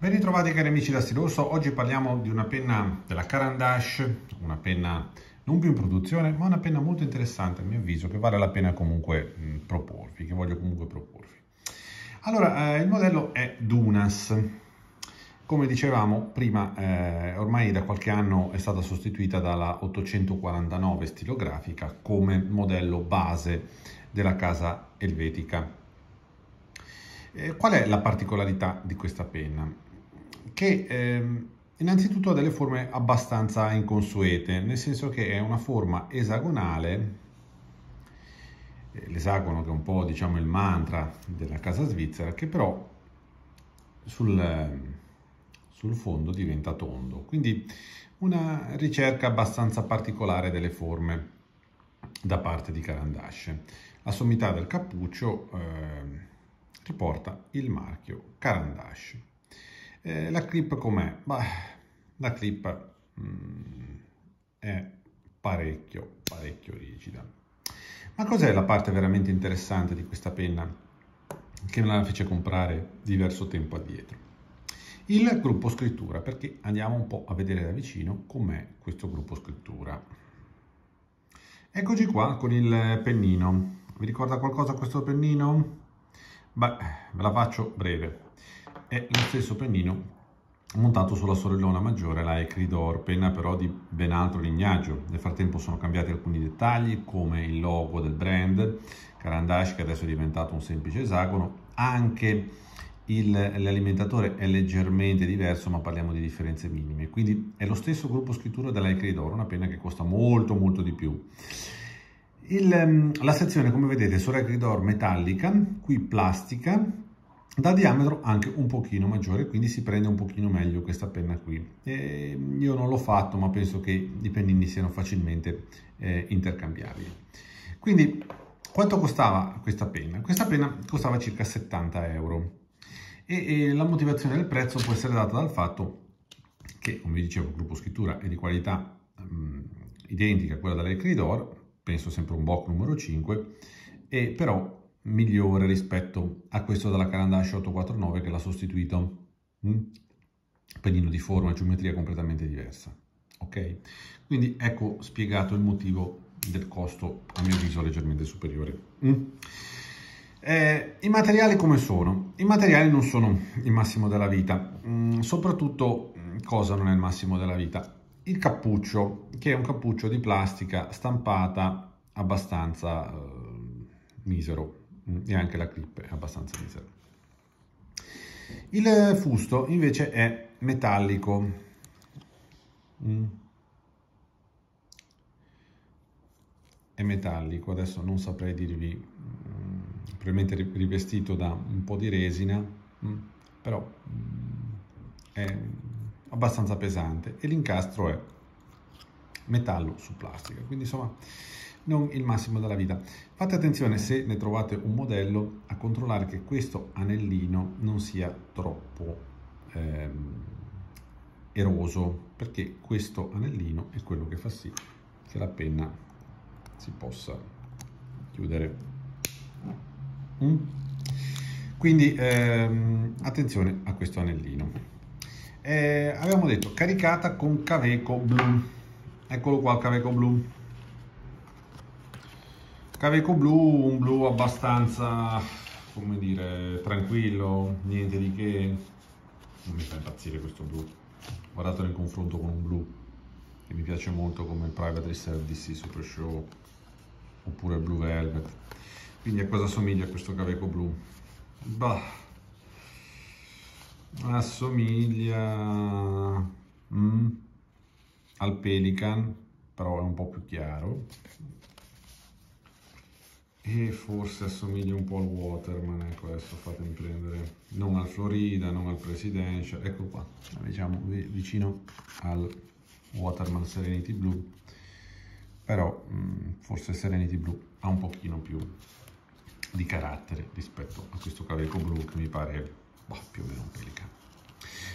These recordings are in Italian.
Ben ritrovati cari amici da Stiloso, oggi parliamo di una penna della Caran d'Ache, una penna non più in produzione, ma una penna molto interessante a mio avviso, che vale la pena comunque mh, proporvi, che voglio comunque proporvi. Allora, eh, il modello è Dunas, come dicevamo prima, eh, ormai da qualche anno è stata sostituita dalla 849 stilografica come modello base della casa elvetica. Eh, qual è la particolarità di questa penna? Che eh, innanzitutto ha delle forme abbastanza inconsuete, nel senso che è una forma esagonale, eh, l'esagono che è un po' diciamo il mantra della casa svizzera, che però sul, sul fondo diventa tondo, quindi una ricerca abbastanza particolare delle forme da parte di Carandache. La sommità del cappuccio eh, riporta il marchio Carandache. Eh, la clip com'è? Beh, la clip mm, è parecchio, parecchio rigida. Ma cos'è la parte veramente interessante di questa penna che me la fece comprare diverso tempo addietro? Il gruppo scrittura, perché andiamo un po' a vedere da vicino com'è questo gruppo scrittura. Eccoci qua con il pennino. Vi ricorda qualcosa questo pennino? Beh, ve la faccio breve è lo stesso pennino montato sulla sorellona maggiore, la Ecridor, penna però di ben altro lignaggio. Nel frattempo sono cambiati alcuni dettagli, come il logo del brand, Carandash che adesso è diventato un semplice esagono, anche l'alimentatore è leggermente diverso, ma parliamo di differenze minime. Quindi è lo stesso gruppo scrittura della Ecridor, una penna che costa molto molto di più. Il, la sezione, come vedete, sulla Ecridor metallica, qui plastica, da diametro anche un pochino maggiore, quindi si prende un pochino meglio questa penna qui. E io non l'ho fatto, ma penso che i pennini siano facilmente eh, intercambiabili. Quindi, quanto costava questa penna? Questa penna costava circa 70 euro e, e la motivazione del prezzo può essere data dal fatto che, come dicevo, il gruppo scrittura è di qualità um, identica a quella della Ecridor, penso sempre un Bock numero 5, e però migliore rispetto a questo della Carandash 849 che l'ha sostituito. Mm? Pennino di forma, geometria completamente diversa. Ok? Quindi ecco spiegato il motivo del costo, a mio avviso, leggermente superiore. Mm? Eh, I materiali come sono? I materiali non sono il massimo della vita, mm, soprattutto mm, cosa non è il massimo della vita? Il cappuccio, che è un cappuccio di plastica stampata abbastanza eh, misero, e anche la clip è abbastanza misera. Il fusto invece è metallico. Mm. È metallico, adesso non saprei dirvi, mm, probabilmente rivestito da un po' di resina, mm, però mm, è abbastanza pesante e l'incastro è metallo su plastica, quindi insomma non il massimo della vita. Fate attenzione se ne trovate un modello a controllare che questo anellino non sia troppo ehm, eroso perché questo anellino è quello che fa sì che la penna si possa chiudere. Mm? Quindi ehm, attenzione a questo anellino. Eh, abbiamo detto caricata con Caveco blu. Eccolo qua Caveco blu Caveco blu, un blu abbastanza, come dire, tranquillo, niente di che. Non mi fa impazzire questo blu. Guardatelo in confronto con un blu che mi piace molto come il Private Reserve DC Super Show oppure il Blue Velvet. Quindi a cosa somiglia questo Caveco blu? Bah, assomiglia mm, al Pelican, però è un po' più chiaro e forse assomiglia un po' al Waterman, ecco adesso fatemi prendere, non al Florida, non al Presidential, ecco qua, diciamo vicino al Waterman Serenity Blue, però forse Serenity Blue ha un pochino più di carattere rispetto a questo Caveco Blue che mi pare boh, più o meno un pelican.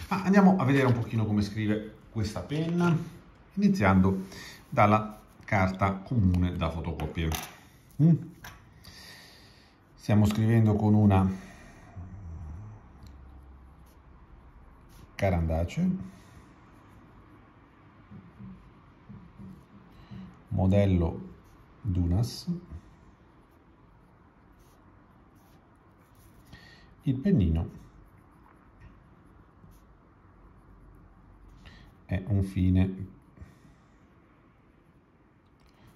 Ma andiamo a vedere un pochino come scrive questa penna, iniziando dalla carta comune da fotocopie. Mm. Stiamo scrivendo con una Carandace, modello Dunas, il pennino è un fine.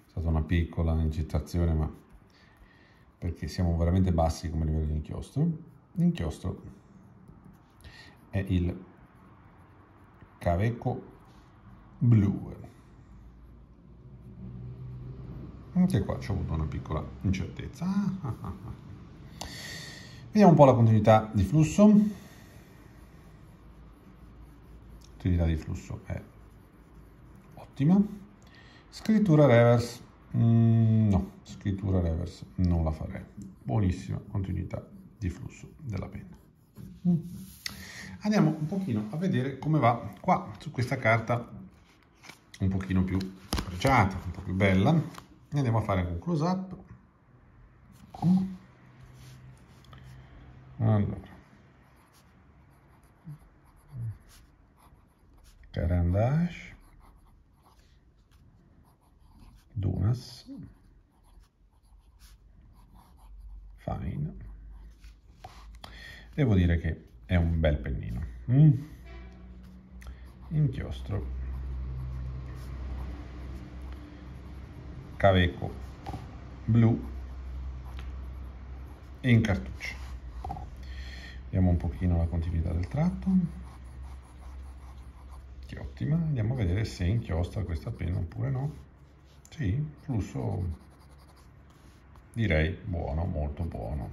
È stata una piccola incitazione ma perché siamo veramente bassi come livello di inchiostro l'inchiostro è il Caveco blu anche qua ci ho avuto una piccola incertezza. Vediamo un po' la continuità di flusso. Continuità di flusso è ottima. Scrittura reverse, mm, no, scrittura reverse non la farei. Buonissima continuità di flusso della penna. Mm. Andiamo un pochino a vedere come va qua su questa carta un pochino più pregiata, un po' più bella. Andiamo a fare un close up. Allora. Carandash. Dunas. Fine. Devo dire che è un bel pennino. Mm. Inchiostro. Caveco blu e in cartuccio. Vediamo un pochino la continuità del tratto. Che ottima. Andiamo a vedere se inchiostra questa penna oppure no. Sì, flusso direi buono, molto buono.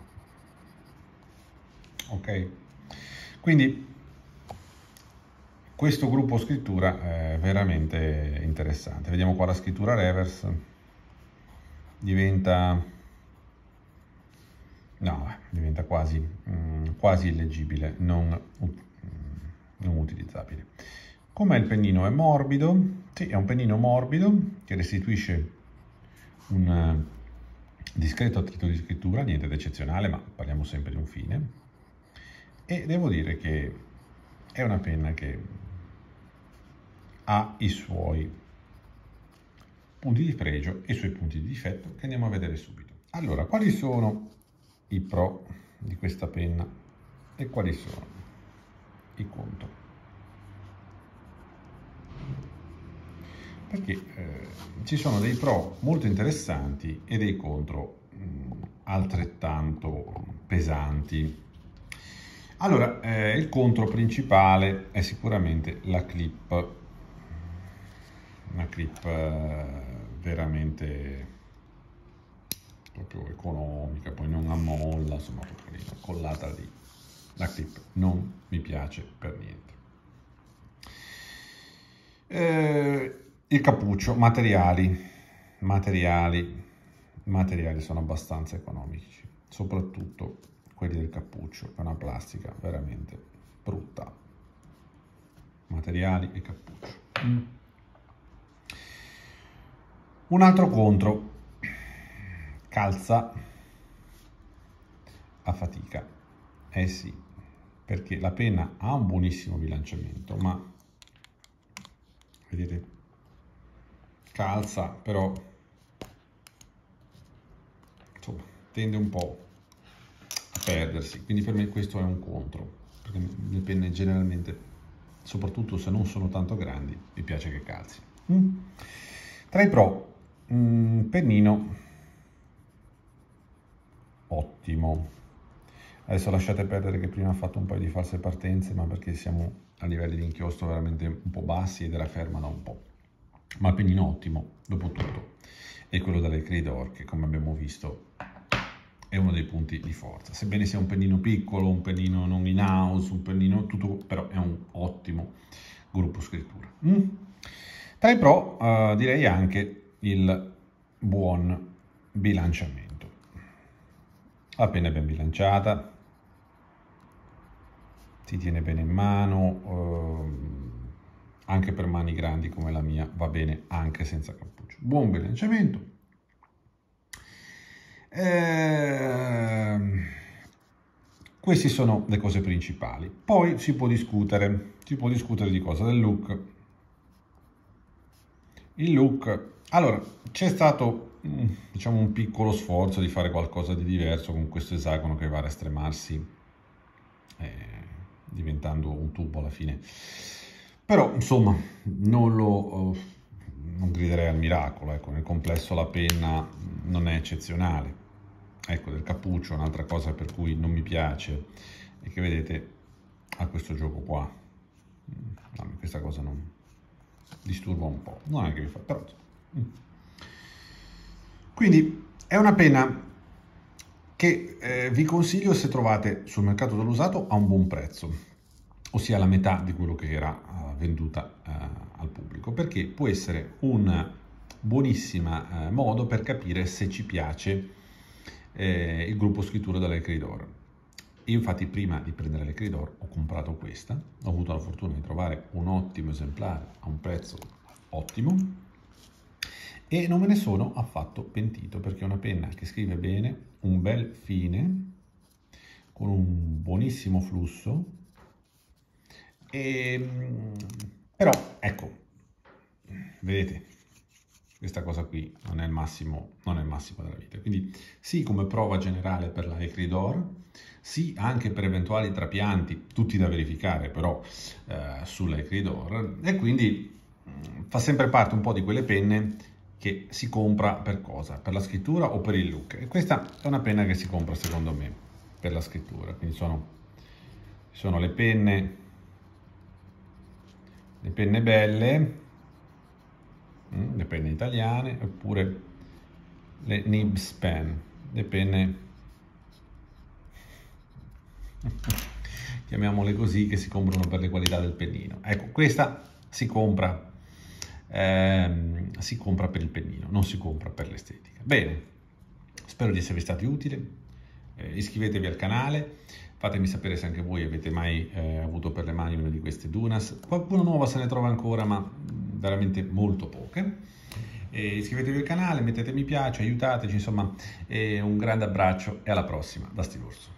Ok, quindi questo gruppo scrittura è veramente interessante. Vediamo qua la scrittura reverse. Diventa no, diventa quasi, mm, quasi illeggibile, non, mm, non utilizzabile. Come il pennino è morbido, sì, è un pennino morbido che restituisce un eh, discreto attrito di scrittura, niente di eccezionale, ma parliamo sempre di un fine. E devo dire che è una penna che ha i suoi punti di pregio e i suoi punti di difetto che andiamo a vedere subito. Allora, quali sono i pro di questa penna e quali sono i contro. Perché eh, ci sono dei pro molto interessanti e dei contro mh, mm, altrettanto pesanti. Allora, eh, il contro principale è sicuramente la clip, una clip eh, veramente proprio economica, poi non ammolla, insomma, carina, collata lì. La clip non mi piace per niente. Eh, il cappuccio, materiali, materiali, materiali sono abbastanza economici, soprattutto quelli del cappuccio, è una plastica veramente brutta. Materiali e cappuccio. Mm. Un altro contro, calza a fatica. Eh sì, perché la penna ha un buonissimo bilanciamento, ma vedete, calza, però insomma, tende un po' a perdersi, quindi per me questo è un contro, perché le penne generalmente, soprattutto se non sono tanto grandi, mi piace che calzi. Mm. Tra i pro, mm, pennino ottimo. Adesso lasciate perdere che prima ho fatto un paio di false partenze, ma perché siamo a livelli di inchiostro veramente un po' bassi ed era ferma da un po'. Ma il pennino ottimo, dopo tutto, è quello dell'Ecridor, che come abbiamo visto è uno dei punti di forza. Sebbene sia un pennino piccolo, un pennino non in house, un pennino tutto, però è un ottimo gruppo scrittura. Mm. Tra i pro uh, direi anche il buon bilanciamento. La penna è ben bilanciata, si tiene bene in mano, ehm, anche per mani grandi come la mia va bene anche senza cappuccio. Buon bilanciamento. Ehm, queste sono le cose principali. Poi si può discutere, si può discutere di cosa? Del look. Il look, allora, c'è stato mm, diciamo un piccolo sforzo di fare qualcosa di diverso con questo esagono che va a estremarsi eh, diventando un tubo alla fine. Però, insomma, non lo... non griderei al miracolo, ecco, nel complesso la penna non è eccezionale. Ecco del cappuccio un'altra cosa per cui non mi piace. È che vedete ha questo gioco qua. No, questa cosa non disturba un po' non è che vi fa però mm. quindi è una penna che eh, vi consiglio se trovate sul mercato dell'usato a un buon prezzo ossia la metà di quello che era uh, venduta uh, al pubblico perché può essere un buonissimo uh, modo per capire se ci piace eh, il gruppo scrittura dell'Ecridor. Io infatti prima di prendere l'Ecridor ho comprato questa, ho avuto la fortuna di trovare un ottimo esemplare a un prezzo ottimo e non me ne sono affatto pentito perché è una penna che scrive bene, un bel fine, con un buonissimo flusso, e, ehm, però ecco, vedete, questa cosa qui non è il massimo, non è il massimo della vita. Quindi sì come prova generale per la Ecridor, sì anche per eventuali trapianti, tutti da verificare però eh, sulla Ecridor, e quindi mm, fa sempre parte un po' di quelle penne che si compra per cosa? Per la scrittura o per il look? E questa è una penna che si compra secondo me per la scrittura, quindi sono, sono le penne, le penne belle, Mm, le penne italiane, oppure le nibs pen, le penne, chiamiamole così, che si comprano per le qualità del pennino. Ecco, questa si compra, ehm, si compra per il pennino, non si compra per l'estetica. Bene, spero di esservi stati utili, eh, iscrivetevi al canale, fatemi sapere se anche voi avete mai eh, avuto per le mani una di queste Dunas, qualcuno nuova se ne trova ancora, ma veramente molto poche. E iscrivetevi al canale, mettete mi piace, aiutateci, insomma, un grande abbraccio e alla prossima da Steve Orso.